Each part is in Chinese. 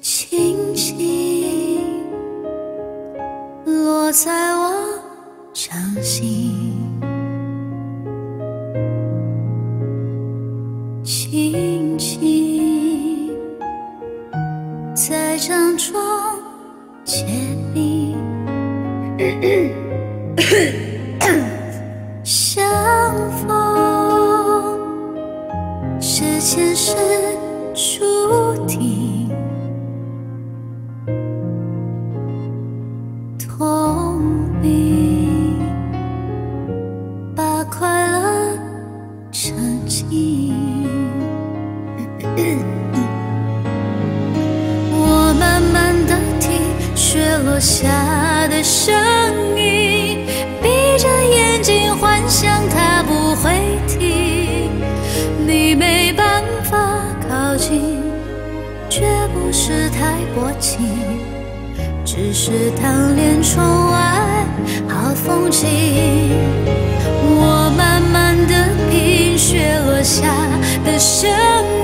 轻轻落在我掌心，轻轻在掌中结，相逢是前世注定。痛并把快乐沉浸。我慢慢的听雪落下不是太薄情。只是贪恋窗外好风景，我慢慢的品雪落下的声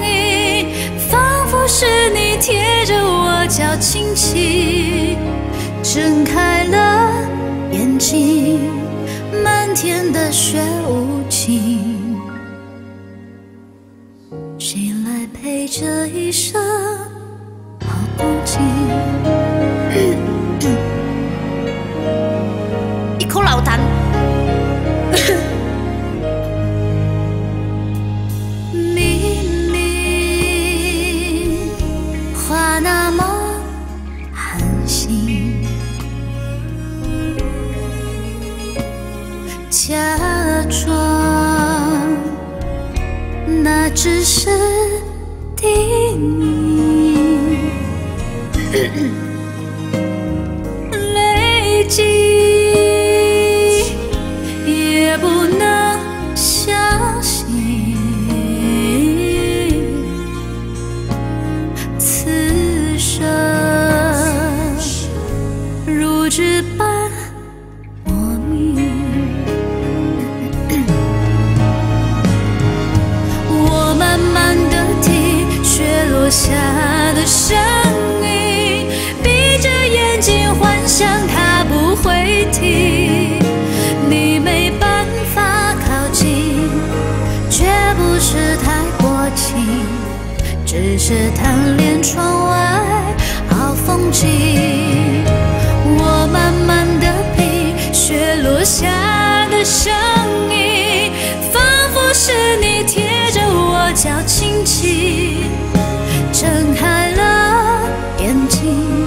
音，仿佛是你贴着我脚轻轻睁开了眼睛，漫天的雪无情，谁来陪这一生？一口老痰。明明话那么寒心，假装那只是叮咛，累积也不能相信，此生如纸般薄命。我慢慢的听雪落下的声只是贪恋窗外好风景。我慢慢的品雪落下的声音，仿佛是你贴着我脚轻轻睁开了眼睛，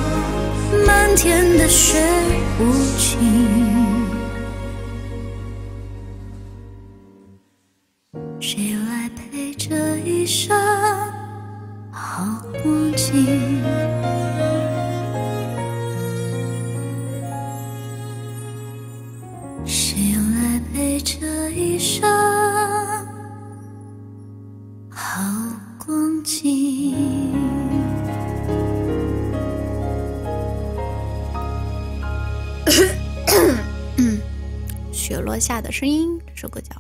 漫天的雪无情。谁来陪这一生光景？谁来陪这一生好光景？雪落下的声音，这首歌叫《